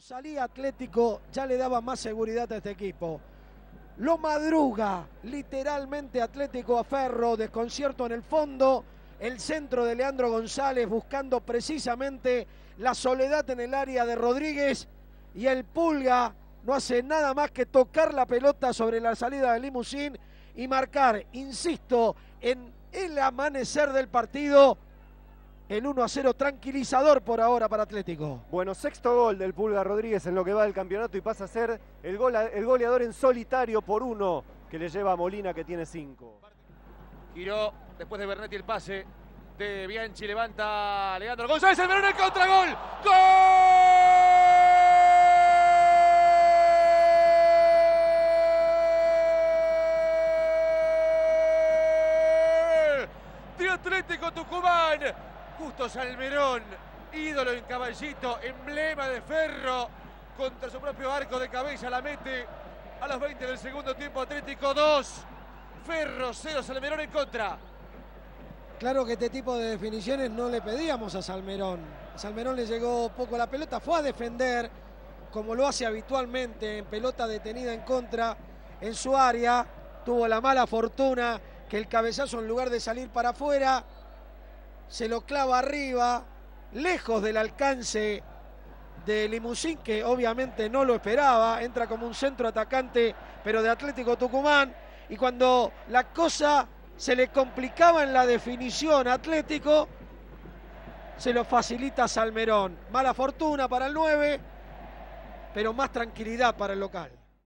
Salía Atlético, ya le daba más seguridad a este equipo. Lo madruga literalmente Atlético a Ferro, desconcierto en el fondo, el centro de Leandro González buscando precisamente la soledad en el área de Rodríguez y el Pulga no hace nada más que tocar la pelota sobre la salida del limusín y marcar, insisto, en el amanecer del partido el 1 a 0 tranquilizador por ahora para Atlético. Bueno, sexto gol del Pulga Rodríguez en lo que va del campeonato y pasa a ser el, el goleador en solitario por uno que le lleva a Molina que tiene cinco. Giró después de Bernetti el pase de Bianchi, levanta Leandro González, el Verón el contragol. ¡Gol! De Atlético Tucumán. Justo Salmerón, ídolo en caballito, emblema de ferro, contra su propio arco de cabeza, la mete a los 20 del segundo tiempo, Atlético 2, Ferro 0, Salmerón en contra. Claro que este tipo de definiciones no le pedíamos a Salmerón. Salmerón le llegó poco la pelota, fue a defender, como lo hace habitualmente en pelota detenida en contra en su área. Tuvo la mala fortuna que el cabezazo en lugar de salir para afuera se lo clava arriba, lejos del alcance de Limusín, que obviamente no lo esperaba, entra como un centro atacante, pero de Atlético Tucumán, y cuando la cosa se le complicaba en la definición Atlético, se lo facilita Salmerón. Mala fortuna para el 9, pero más tranquilidad para el local.